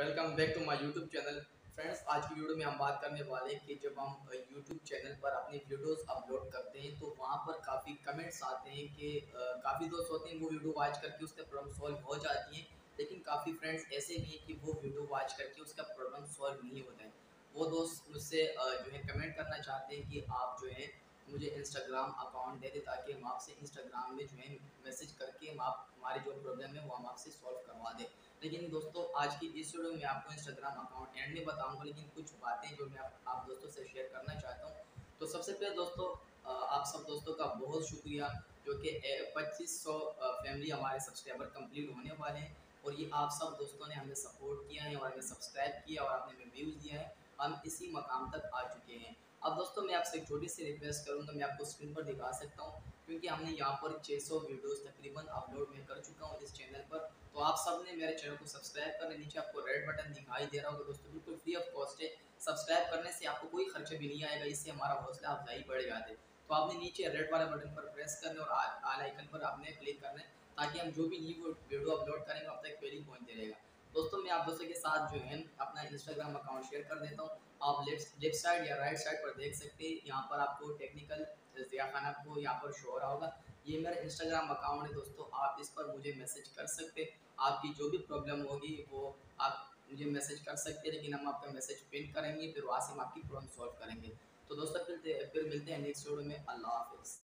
Welcome back to my YouTube channel friends आज की video में हम बात करने वाले हैं कि जब हम यूट्यूब चैनल पर अपनी वीडियोस अपलोड करते हैं तो वहाँ पर काफ़ी कमेंट्स आते हैं कि काफ़ी दोस्त होते हैं वो वीडियो वॉच करके उसका प्रॉब्लम सॉल्व हो जाती हैं, लेकिन काफ़ी फ्रेंड्स ऐसे भी हैं कि वो वीडियो वॉच करके उसका प्रॉब्लम सॉल्व नहीं होता है। वो दोस्त मुझसे जो है कमेंट करना चाहते हैं कि आप जो है, मुझे इंस्टाग्राम अकाउंट दे दें ताकि हम आपसे इंस्टाग्राम में जो है मैसेज करके हम आप, हमारी जो प्रॉब्लम है वो हम आपसे सॉल्व करवा दें। लेकिन दोस्तों आज की इस वीडियो में आपको इंस्टाग्राम अकाउंट एंड में बताऊँगा लेकिन कुछ बातें जो मैं आप, आप दोस्तों से शेयर करना चाहता हूँ। तो सबसे पहले दोस्तों आप सब दोस्तों का बहुत शुक्रिया जो कि पच्चीस सौ फैमिली हमारे सब्सक्राइबर कंप्लीट होने वाले हैं और ये आप सब दोस्तों ने हमें सपोर्ट किया है और हमें सब्सक्राइब किया और आपने हमें व्यूज़ दिया है। हम इसी मकाम तक आ चुके हैं। अब दोस्तों, मैं आपसे एक छोटी सी रिक्वेस्ट करूँगा, मैं आपको स्क्रीन पर दिखा सकता हूँ, क्योंकि हमने यहाँ पर 600 वीडियोस तकरीबन अपलोड में कर चुका हूँ इस चैनल पर। तो आप सबने मेरे चैनल को सब्सक्राइब करने, नीचे आपको रेड बटन दिखाई दे रहा होगा दोस्तों, बिल्कुल फ्री ऑफ़ कॉस्ट है। सब्सक्राइब करने से आपको कोई खर्चा भी नहीं आएगा, इससे हमारा हौसला अफजाई बढ़ जाते तो आपने नीचे रेड वाले बटन पर प्रेस करने और आल आइकन पर आपने क्लिक करना है, ताकि हम जो भी न्यू वीडियो अपलोड करेंगे अब तक पहले पहुँचते रहेगा। दोस्तों, मैं आप दोस्तों के साथ जो है, अपना इंस्टाग्राम अकाउंट शेयर कर देता हूँ। आप लेफ़्ट लेफ़्ट साइड या राइट साइड पर देख सकते हैं। यहाँ पर आपको टेक्निकल जिया खान आपको यहाँ पर शो हो रहा होगा। ये मेरा इंस्टाग्राम अकाउंट है दोस्तों, आप इस पर मुझे मैसेज कर सकते आपकी जो भी प्रॉब्लम होगी, वो आप मुझे मैसेज कर सकते हैं, लेकिन हम आपका मैसेज पिन करेंगे, फिर वहाँ से हम आपकी प्रॉब्लम सॉल्व करेंगे। तो दोस्तों, फिर फिर मिलते हैं नेक्स्ट वीडियो में। अल्लाह हाफिज़।